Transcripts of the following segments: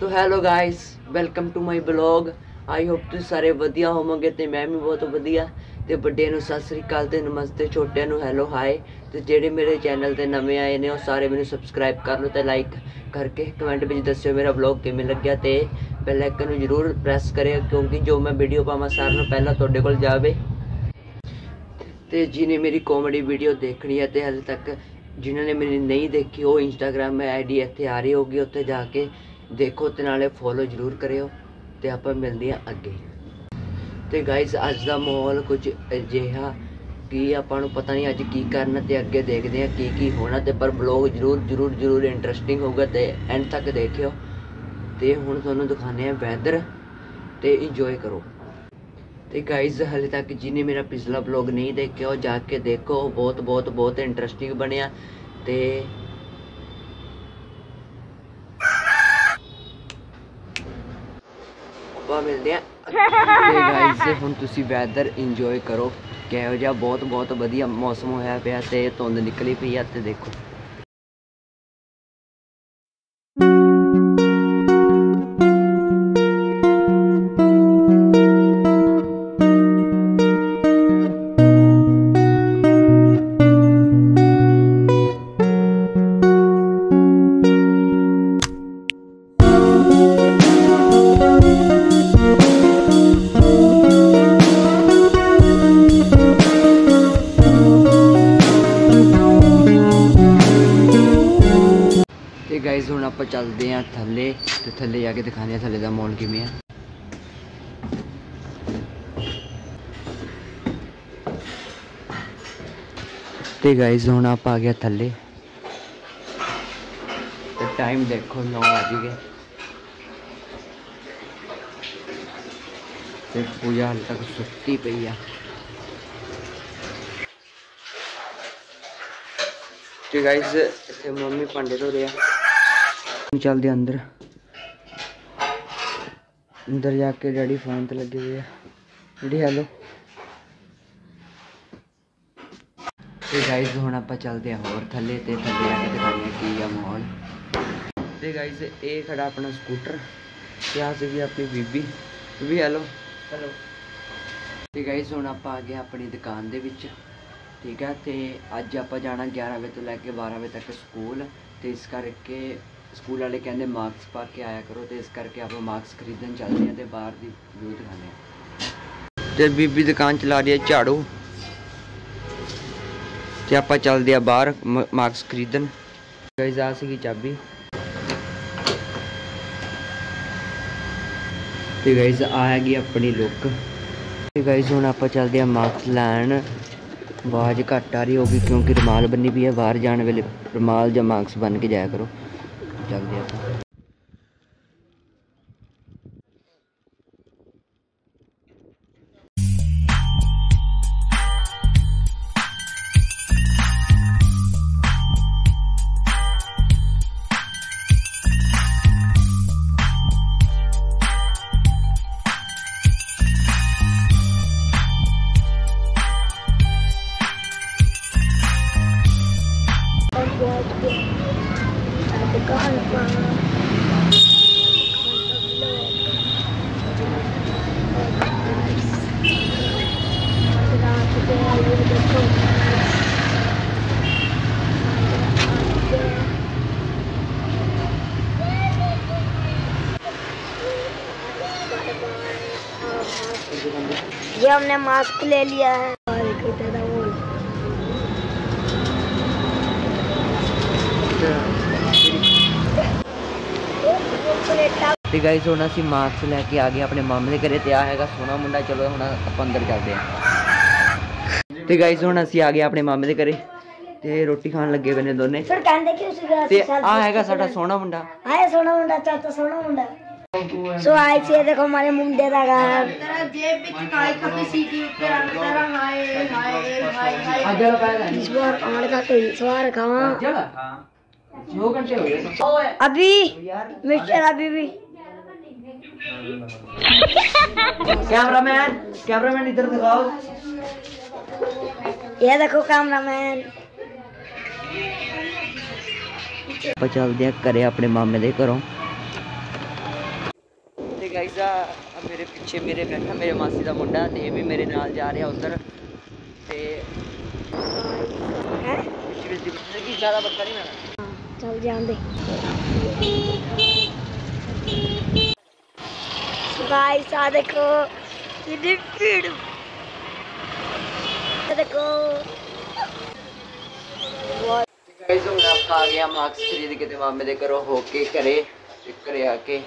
ਤੋ hello guys welcome to my blog I hope ਤੁਸੀਂ ਸਾਰੇ ਵਧੀਆ ਹੋਵੋਗੇ ਤੇ ਮੈਂ ਵੀ ਬਹੁਤ ਵਧੀਆ। ਤੇ ਵੱਡਿਆਂ ਨੂੰ ਸਤਿ ਸ੍ਰੀ ਅਕਾਲ ਤੇ ਨਮਸਤੇ, ਛੋਟਿਆਂ ਨੂੰ ਹੈਲੋ ਹਾਈ ਤੇ ਜਿਹੜੇ ਮੇਰੇ ਚੈਨਲ ਤੇ ਨਵੇਂ ਆਏ ਨੇ, ਉਹ ਸਾਰੇ ਮੈਨੂੰ ਸਬਸਕ੍ਰਾਈਬ ਕਰ ਲਓ ਤੇ ਲਾਈਕ ਕਰਕੇ ਕਮੈਂਟ ਵਿੱਚ ਦੱਸਿਓ ਮੇਰਾ ਬਲੌਗ ਕਿਵੇਂ ਲੱਗਿਆ ਤੇ ਬੈਲ ਆਈਕਨ ਨੂੰ ਜ਼ਰੂਰ ਪ੍ਰੈਸ ਕਰਿਓ ਕਿਉਂਕਿ ਜੋ ਮੈਂ ਵੀਡੀਓ ਪਾਵਾਂ ਸਾਰਿਆਂ ਨੂੰ ਪਹਿਲਾਂ ਤੁਹਾਡੇ ਕੋਲ ਜਾਵੇ। ਤੇ ਜਿਹਨੇ ਮੇਰੀ ਕਾਮੇਡੀ ਵੀਡੀਓ ਦੇਖਣੀ ਹੈ ਤੇ ਹਾਲੇ ਤੱਕ ਜਿਨ੍ਹਾਂ ਨੇ ਮੇਰੀ ਨਹੀਂ ਦੇਖੀ, ਉਹ ਇੰਸਟਾਗ੍ਰam ਆਈਡੀ ਇੱਥੇ ਆ ਰਹੀ ਹੋਗੀ ਉੱਥੇ ਜਾ ਕੇ ਦੇਖੋ ਤੇ ਨਾਲੇ ਫੋਲੋ ਜ਼ਰੂਰ ਕਰਿਓ ਤੇ ਆਪਾਂ ਮਿਲਦੇ ਹਾਂ ਅੱਗੇ। ਤੇ ਗਾਇਸ ਅੱਜ ਦਾ ਮਾਹੌਲ ਕੁਝ ਅਜਿਹਾ ਕਿ ਆਪਾਂ ਨੂੰ ਪਤਾ ਨਹੀਂ ਅੱਜ ਕੀ ਕਰਨਾ ਤੇ ਅੱਗੇ ਦੇਖਦੇ ਹਾਂ ਕੀ ਕੀ ਹੋਣਾ ਤੇ ਪਰ ਬਲੌਗ ਜ਼ਰੂਰ ਜ਼ਰੂਰ ਜ਼ਰੂਰ ਇੰਟਰਸਟਿੰਗ ਹੋਊਗਾ ਤੇ ਐਂਡ ਤੱਕ ਦੇਖਿਓ। ਤੇ ਹੁਣ ਤੁਹਾਨੂੰ ਦਿਖਾਣੇ ਆ ਵੈਦਰ ਤੇ ਇੰਜੋਏ ਕਰੋ। ਤੇ ਗਾਇਜ਼ ਹਲੇ ਤੱਕ ਜਿਹਨੇ ਮੇਰਾ ਪਿਛਲਾ ਵਲੌਗ ਨਹੀਂ ਦੇਖਿਆ, ਉਹ ਜਾ ਕੇ ਦੇਖੋ। ਬਹੁਤ ਬਹੁਤ ਬਹੁਤ ਇੰਟਰਸਟਿੰਗ ਬਣਿਆ ਤੇ ਆਪਾਂ ਮਿਲਦੇ ਆ ਤੇ ਗਾਇਜ਼ ਹੁਣ ਤੁਸੀਂ ਵੈਦਰ ਇੰਜੋਏ ਕਰੋ। ਕਿਹੋ ਜਿਹਾ ਬਹੁਤ ਬਹੁਤ ਵਧੀਆ ਮੌਸਮ ਹੋਇਆ ਪਿਆ ਤੇ ਧੁੰਦ ਨਿਕਲੀ ਪਈ ਆ ਤੇ ਦੇਖੋ। ਆਪਾਂ ਚੱਲਦੇ ਆਂ ਥੱਲੇ ਤੇ ਥੱਲੇ ਜਾ ਕੇ ਦਿਖਾਉਂਦੇ ਆ ਥੱਲੇ ਦਾ ਮਾਹੌਲ ਕਿਵੇਂ ਆ। ਤੇ ਗਾਇਜ਼ ਹੁਣ ਆਪਾਂ ਆ ਗਿਆ ਥੱਲੇ। ਤੇ ਟਾਈਮ ਦੇਖੋ 9 ਵਜ ਗਏ। ਤੇ ਪੂਜਾ ਹਾਲੇ ਤੱਕ ਸੁੱਤੀ ਪਈ ਆ। ਤੇ ਗਾਇਸ ਇੱਥੇ ਮੰਮੀ ਭਾਂਡੇ ਧੋ ਰਹੇ ਆ। ਚੱਲਦੇ ਅੰਦਰ। ਅੰਦਰ ਜਾ ਕੇ ਡੈਡੀ ਫੋਨ ਤੇ ਲੱਗੇ ਹੋਏ ਆ। ਡੈਡੀ ਹੈਲੋ ਤੇ ਗਾਇਸ ਹੁਣ ਆਪਾਂ ਚੱਲਦੇ ਆ ਹੋਰ ਥੱਲੇ ਤੇ ਥੱਲੇ ਆ ਕੇ ਦਿਖਾਉਂਦੇ ਆ ਕੀ ਆ ਮਾਹੌਲ। ਤੇ ਗਾਇਸ ਇਹ ਖੜਾ ਆਪਣਾ ਸਕੂਟਰ ਤੇ ਆ ਸੀਗੀ ਆਪਣੀ ਬੀਬੀ। ਬੀਬੀ ਹੈਲੋ ਹੈਲੋ ਤੇ ਗਾਇਸ ਹੁਣ ਆਪਾਂ ਆ ਗਏ ਆਪਣੀ ਦੁਕਾਨ ਦੇ ਵਿੱਚ। ਠੀਕ ਹੈ ਤੇ ਅੱਜ ਆਪਾਂ ਜਾਣਾ 11 ਵਜੇ ਤੋਂ ਲੈ ਕੇ 12 ਵਜੇ ਤੱਕ ਸਕੂਲ। ਤੇ ਇਸ ਕਰਕੇ ਸਕੂਲ ਵਾਲੇ ਕਹਿੰਦੇ ਮਾਰਕਸ ਪਾ ਕੇ ਆਇਆ ਕਰੋ ਤੇ ਇਸ ਕਰਕੇ ਆਪਾਂ ਮਾਰਕਸ ਖਰੀਦਣ ਚੱਲਦੇ ਹਾਂ ਤੇ ਬਾਹਰ ਦੀ ਵਿਊ ਦਿਖਾਉਂਦੇ ਹਾਂ। ਤੇ ਬੀਬੀ ਦੁਕਾਨ ਚਲਾ ਰਹੀ ਹੈ ਝਾੜੂ। ਤੇ ਆਪਾਂ ਚੱਲਦੇ ਆ ਬਾਹਰ ਮਾਰਕਸ ਖਰੀਦਣ। ਗਾਇਜ਼ ਆ ਸੀਗੀ ਚਾਬੀ। ਤੇ ਗਾਇਜ਼ ਆ ਹੈਗੀ ਆਪਣੀ ਲੁੱਕ। ਤੇ ਗਾਇਜ਼, ਹੁਣ ਆਪਾਂ ਚੱਲਦੇ ਆ ਮਾਰਕਸ ਲੈਣ। ਆਵਾਜ਼ ਘੱਟ ਆ ਰਹੀ ਹੋਗੀ ਕਿਉਂਕਿ ਰੁਮਾਲ ਬੰਨੀ ਵੀ ਹੈ। ਬਾਹਰ ਜਾਣ ਵੇਲੇ ਰੁਮਾਲ ਜਾਂ ਮਾਸਕ ਬੰਨ ਕੇ ਜਾਇਆ ਕਰੋ। ਚੱਲਦੇ ਆਪਾਂ हमने मास्क ले लिया है और एक तेरा वो ਤੇ ਗਾਇਸ ਹੁਣ ਅਸੀਂ ਮਾਰਕਸ ਲੈ ਕੇ ਆ ਗਏ ਆਪਣੇ ਮਾਮੇ ਦੇ ਘਰੇ ਤੇ ਆ ਹੈਗਾ ਸੋਹਣਾ ਮੁੰਡਾ ਚਲੋ ਹੁਣ ਆਪਾਂ ਅੰਦਰ ਚੱਲਦੇ ਹਾਂ ਤੇ ਗਾਇਸ ਹੁਣ ਅਸੀਂ ਆ ਗਏ ਆਪਣੇ ਮਾਮੇ ਦੇ ਘਰੇ ਤੇ ਰੋਟੀ ਖਾਣ ਲੱਗੇ ਹੋਏ ਨੇ ਦੋਨੇ फिर कहते कि उसी ਤੇ ਆ ਹੈਗਾ ਸਾਡਾ ਸੋਹਣਾ ਮੁੰਡਾ आए सोना मुंडा चाचा सोना मुंडा सो आज ये देखो हमारे मुँह दे रहा है। इस बार हमारे साथ सवार खावा अभी तो मिस्टर अभी भी। कैमरामैन कैमरामैन इधर दिखाओ। ये देखो कैमरामैन। पचास दिया करे अपने मामे दे करो। ਪਿੱਛੇ ਮੇਰੇ ਬੈਠਾ ਮੇਰੇ ਮਾਸੀ ਦਾ ਮੁੰਡਾ ਤੇ ਇਹ ਵੀ ਮੇਰੇ ਨਾਲ ਜਾ ਰਿਹਾ ਉਧਰ ਤੇ है ਪਿੱਛੇ ਵਿੱਚ ਕੀ ਜ਼ਿਆਦਾ ਬੱਕਾ ਨਹੀਂ ਮੈਂ चल जान दे गाइस आ देखो ये भीड़ ये देखो ਗਾਇਸ ਹੁਣ ਆਪਾਂ ਆ ਗਿਆ ਮਾਰਕਸ ਖਰੀਦ ਕੇ ਤੇ ਮਾਮੇ ਦੇ ਘਰੋਂ ਹੋ ਕੇ ਘਰੇ ਤੇ ਘਰੇ ਆ ਕੇ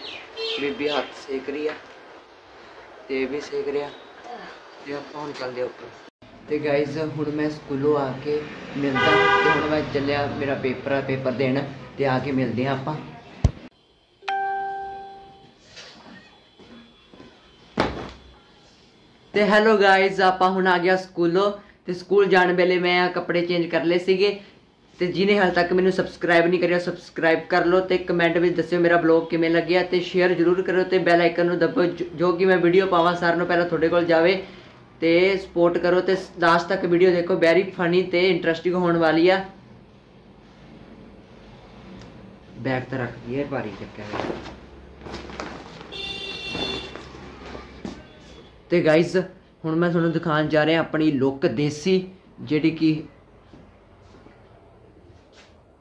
ਬੀਬੀ ਹੱਥ ਸੇਕ ਰਹੀ ਆ ਤੇ ਇਹ ਵੀ ਸੇਕ ਰਿਹਾ ਤੇ ਆਪਾਂ ਹੁਣ ਚੱਲਦੇ ਉੱਪਰ। ਤੇ ਗਾਇਸ ਹੁਣ ਮੈਂ ਸਕੂਲੋਂ ਆ ਕੇ ਮਿਲਦਾ ਤੇ ਹੁਣ ਮੈਂ ਚੱਲਿਆ ਮੇਰਾ ਪੇਪਰ ਆ, ਪੇਪਰ ਦੇਣ ਤੇ ਆ ਕੇ ਮਿਲਦੇ ਆ ਆਪਾਂ। ਤੇ ਹੈਲੋ ਗਾਇਜ਼ ਆਪਾਂ ਹੁਣ ਆ ਗਿਆ ਸਕੂਲੋਂ ਤੇ ਸਕੂਲ ਜਾਣ ਵੇਲੇ ਮੈਂ ਕੱਪੜੇ ਚੇਂਜ ਕਰ ਲਏ ਸੀਗੇ। ਤੇ ਜਿਹਨੇ ਹਾਲ ਤੱਕ ਮੈਨੂੰ ਸਬਸਕ੍ਰਾਈਬ ਨਹੀਂ ਕਰਿਆ ਸਬਸਕ੍ਰਾਈਬ ਕਰ ਲਓ ਤੇ ਕਮੈਂਟ ਵਿੱਚ ਦੱਸਿਓ ਮੇਰਾ ਬਲੌਗ ਕਿਵੇਂ ਲੱਗਿਆ ਤੇ ਸ਼ੇਅਰ ਜ਼ਰੂਰ ਕਰਿਓ ਤੇ ਬੈਲ ਆਈਕਨ ਨੂੰ ਦਬਾਓ ਜੋ- ਕਿ ਮੈਂ ਵੀਡੀਓ ਪਾਵਾਂ, ਸਾਰਿਆਂ ਨੂੰ ਪਹਿਲਾਂ ਤੁਹਾਡੇ ਕੋਲ ਜਾਵੇ ਤੇ ਸਪੋਰਟ ਕਰੋ ਤੇ ਲਾਸਟ ਤੱਕ ਵੀਡੀਓ ਦੇਖੋ ਵੈਰੀ ਫਨੀ ਤੇ ਇੰਟਰਸਟਿੰਗ ਹੋਣ ਵਾਲੀ ਆ। ਬੈਗ ਤਾਂ ਰੱਖ ਦਈਏ, ਭਾਰੀ ਚੱਕਿਆ ਤੇ ਗਾਇਜ਼ ਹੁਣ ਮੈਂ ਤੁਹਾਨੂੰ ਦਿਖਾਉਣ ਜਾ ਰਿਹਾ ਆਪਣੀ ਲੁੱਕ ਦੇਸੀ, ਜਿਹੜੀ ਕਿ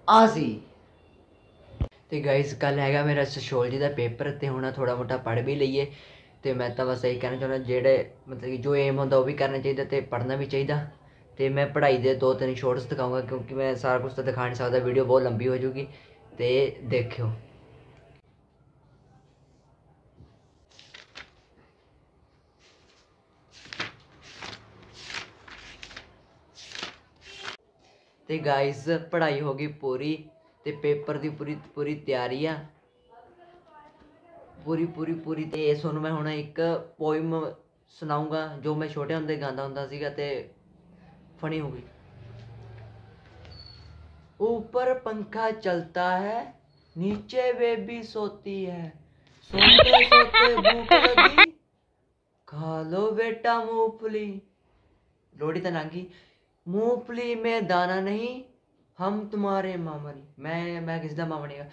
ਆ ਸੀ ਤੇ ਗਾਇਜ਼ ਕੱਲ ਹੈਗਾ ਮੇਰਾ ਸੋਸ਼ੀਓਲੋਜੀ ਦਾ ਪੇਪਰ ਤੇ ਹੁਣ ਥੋੜਾ ਮੋਟਾ ਪੜ੍ਹ ਵੀ ਲਈਏ। ਤੇ ਮੈਂ ਤਾਂ ਬਸ ਇਹੀ ਕਹਿਣਾ ਚਾਹੁੰਦਾ, ਜਿਹੜੇ ਮਤਲਬ ਕਿ ਜੋ ਏਮ ਹੁੰਦਾ ਉਹ ਵੀ ਕਰਨਾ ਚਾਹੀਦਾ ਤੇ ਪੜ੍ਹਨਾ ਵੀ ਚਾਹੀਦਾ। ਤੇ ਮੈਂ ਪੜ੍ਹਾਈ ਦੇ ਦੋ ਤਿੰਨ ਸ਼ੋਰਟਸ ਦਿਖਾਊਂਗਾ ਕਿਉਂਕਿ ਮੈਂ ਸਾਰਾ ਕੁਝ ਤਾਂ ਦਿਖਾ ਨਹੀਂ ਸਕਦਾ ਵੀਡੀਓ ਬਹੁਤ ਲੰਬੀ ਹੋ ਜਾਊਗੀ। ਤੇ ਦੇਖਿਓ। ਤੇ ਗਾਇਸ ਪੜ੍ਹਾਈ ਹੋ ਗਈ ਪੂਰੀ ਤੇ ਪੇਪਰ ਦੀ ਪੂਰੀ ਪੂਰੀ ਤਿਆਰੀ ਆ ਪੂਰੀ ਪੂਰੀ ਪੂਰੀ ਤੇ ਤੁਹਾਨੂੰ ਮੈਂ ਹੁਣ ਇੱਕ ਪੋਇਮ ਸੁਣਾਉਂਗਾ ਜੋ ਮੈਂ ਛੋਟੇ ਹੁੰਦੇ ਗਾਉਂਦਾ ਹੁੰਦਾ ਸੀਗਾ ਤੇ ਫਨੀ ਹੋ ਗਈ ऊपर पंखा चलता है नीचे बेबी सोती है सोते सोते भूख लगी खा लो बेटा मूंगफली लोड़ी तो नागी मूंगफली में दाना नहीं हम तुम्हारे मामा नहीं मैं मैं किस दा मामा नहीं गा।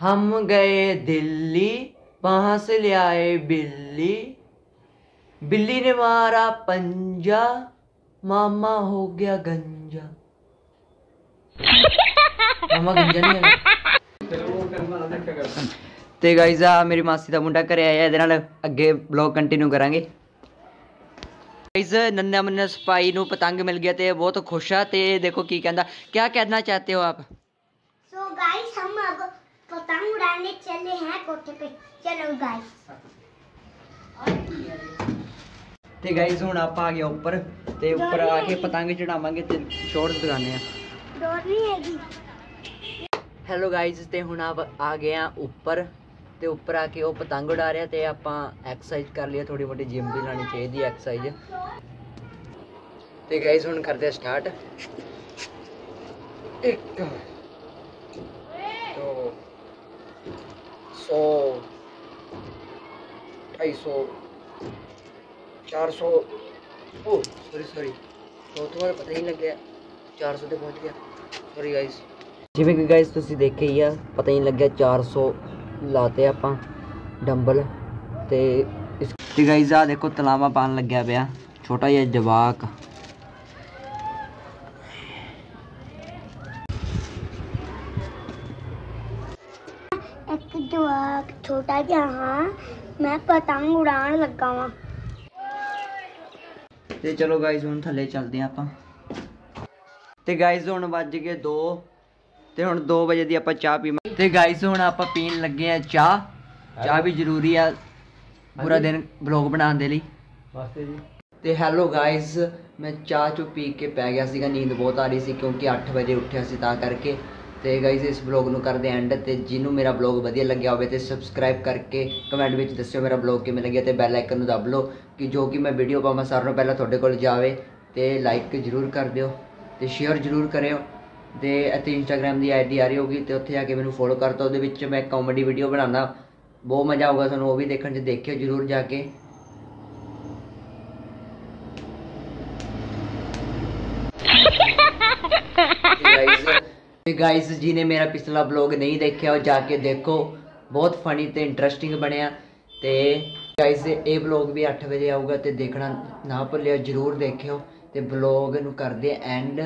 हम गए दिल्ली वहां से ले आए बिल्ली बिल्ली ने मारा पंजा मामा हो गया गंजा ਮਾਮਾ ਗੰਜਾ ਨਹੀਂ ਹੈਗਾ ਤੇ ਗਾਇਜ਼ ਆ ਮੇਰੀ ਮਾਸੀ ਦਾ ਮੁੰਡਾ ਘਰੇ ਆਇਆ ਇਹਦੇ ਨਾਲ ਅੱਗੇ ਬਲੌਗ ਕੰਟੀਨਿਊ ਕਰਾਂਗੇ ਗਾਇਜ਼ ਨੰਨਾ ਮੁੰਨਾ ਸਪਾਈ ਨੂੰ ਪਤੰਗ ਮਿਲ ਗਿਆ ਤੇ ਇਹ ਬਹੁਤ ਖੁਸ਼ ਆ ਤੇ ਦੇਖੋ ਕੀ ਕਹਿੰਦਾ ਕੀ ਕਹਿਣਾ ਚਾਹਤੇ ਹੋ ਆਪ सो गाइस हम अब पतंग उड़ाने चले हैं कोठे पे चलो गाइस ਤੇ ਗਾਇਜ਼ ਹੁਣ ਆਪਾਂ ਆ ਗਏ ਉੱਪਰ ਤੇ ਉੱਪਰ ਆ ਕੇ ਪਤੰਗ ਚੜਾਵਾਂਗੇ ਤੇ ਸ਼ੋਰਟਸ ਦਿਖਾਣੇ ਆ डर नहीं हैगी ਹੈਲੋ ਗਾਇਜ਼ ਤੇ ਹੁਣ ਆਪ ਆ ਗਏ ਆ ਉੱਪਰ ਤੇ ਉੱਪਰ ਆ ਕੇ ਉਹ ਪਤੰਗ ਉਡਾ ਰਿਹਾ ਤੇ ਆਪਾਂ ਐਕਸਰਸਾਈਜ਼ ਕਰ ਲਈ ਥੋੜੀ ਮੋਟੀ ਜਿਮ ਵੀ ਲਾਣੀ ਚਾਹੀਦੀ ਹੈ ਐਕਸਰਸਾਈਜ਼ ਤੇ ਗਾਇਜ਼ ਹੁਣ ਕਰਦੇ ਆ ਸਟਾਰਟ ਇੱਕ, ਦੋ, ਸੌ, ਢਾਈ ਸੌ, ਚਾਰ ਸੌ, ਓ ਸੌਰੀ ਸੌਰੀ ਸੌ ਤੋਂ ਬਾਅਦ ਪਤਾ ਹੀ ਨਹੀਂ ਲੱਗਿਆ। 400 ਤੇ ਪਹੁੰਚ ਗਿਆ। ਸੌਰੀ ਗਾਇਜ਼ ਜਿਵੇਂ ਕਿ ਗਾਇਜ਼ ਤੁਸੀਂ ਦੇਖਿਆ ਹੀ ਆ, ਪਤਾ ਹੀ ਨਹੀਂ ਲੱਗਿਆ 400 ਲਾਤੇ ਆਪਾਂ ਡੰਬਲ ਤੇ ਇਸ ਤੇ ਗਾਇਜ਼ ਆ ਦੇਖੋ ਤਲਾਵਾ ਪਾਣ ਲੱਗਿਆ ਪਿਆ ਛੋਟਾ ਜਿਹਾ ਜਵਾਕ। ਇੱਕ ਜਵਾਕ ਛੋਟਾ ਜਿਹਾ ਹਾਂ ਮੈਂ ਪਤੰਗ ਉਡਾਣ ਲੱਗਾ ਵਾਂ। ਤੇ ਚਲੋ ਗਾਇਜ਼ ਹੁਣ ਥੱਲੇ ਚੱਲਦੇ ਆ ਆਪਾਂ। ਤੇ ਗਾਇਜ਼ ਹੁਣ ਵੱਜ ਗਏ 2 ਤੇ ਹੁਣ 2 ਵਜੇ ਦੀ ਆਪਾਂ ਚਾਹ ਪੀਵਾਂ ਤੇ ਗਾਇਜ਼ ਹੁਣ ਆਪਾਂ ਪੀਣ ਲੱਗੇ ਆ ਚਾਹ। ਚਾਹ ਵੀ ਜ਼ਰੂਰੀ ਆ ਪੂਰਾ ਦਿਨ ਵਲੌਗ ਬਣਾਉਣ ਦੇ ਲਈ। ਵਾਸਤੇ ਜੀ। ਤੇ ਹੈਲੋ ਗਾਇਜ਼ ਮੈਂ ਚਾਹ ਚੁ ਪੀ ਕੇ ਪੈ ਗਿਆ ਸੀਗਾ ਨੀਂਦ ਬਹੁਤ ਆ ਰਹੀ ਸੀ ਕਿਉਂਕਿ 8 ਵਜੇ ਉੱਠਿਆ ਸੀ ਤਾਂ ਕਰਕੇ। ਤੇ ਗਾਇਜ਼ ਇਸ ਵਲੌਗ ਨੂੰ ਕਰਦੇ ਐਂਡ ਤੇ ਜਿਹਨੂੰ ਮੇਰਾ ਵਲੌਗ ਵਧੀਆ ਲੱਗਿਆ ਹੋਵੇ ਤੇ ਸਬਸਕ੍ਰਾਈਬ ਕਰਕੇ ਕਮੈਂਟ ਵਿੱਚ ਦੱਸਿਓ ਮੇਰਾ ਵਲੌਗ ਕਿਵੇਂ ਲੱਗਿਆ ਤੇ ਬੈਲ ਆਈਕਨ ਨੂੰ ਦਬ ਲਓ ਕਿ ਜੋ ਕਿ ਮੈਂ ਵੀਡੀਓ ਪਾਵਾਂ ਸਾਰਿਆਂ ਨੂੰ ਪਹਿਲਾਂ ਤੁਹਾਡੇ ਕੋਲ ਜਾਵੇ ਤੇ ਲਾਈਕ ਜ਼ਰੂਰ ਕਰ ਦਿਓ ਤੇ ਸ਼ੇਅਰ ਜ਼ਰੂਰ ਕਰਿਓ। ਤੇ ਅਤੇ ਇੰਸਟਾਗ੍ਰam ਦੀ ਆਈਡੀ ਆ ਰਹੀ ਹੋਗੀ ਤੇ ਉੱਥੇ ਜਾ ਕੇ ਮੈਨੂੰ ਫੋਲੋ ਕਰ ਦਿਓ। ਉਹਦੇ ਵਿੱਚ ਮੈਂ ਕਾਮੇਡੀ ਵੀਡੀਓ ਬਣਾਉਂਦਾ। ਬਹੁਤ ਮਜ਼ਾ ਆਊਗਾ ਤੁਹਾਨੂੰ, ਉਹ ਵੀ ਦੇਖਣ 'ਚ ਦੇਖਿਓ ਜ਼ਰੂਰ ਜਾ ਕੇ। ਗਾਇਸ ਤੇ ਗਾਇਸ ਜੀ ਨੇ ਮੇਰਾ ਪਿਛਲਾ ਬਲੌਗ ਨਹੀਂ ਦੇਖਿਆ, ਉਹ ਜਾ ਕੇ ਦੇਖੋ। ਬਹੁਤ ਫਨੀ ਤੇ ਇੰਟਰਸਟਿੰਗ ਬਣਿਆ। ਤੇ ਗਾਇਸ ਇਹ ਬਲੌਗ ਵੀ 8 ਵਜੇ ਆਊਗਾ ਤੇ ਦੇਖਣਾ ਨਾ ਭੁੱਲਿਓ, ਜਰੂਰ ਦੇਖਿਓ। ਤੇ ਬਲੌਗ ਨੂੰ ਕਰਦੇ ਐਂਡ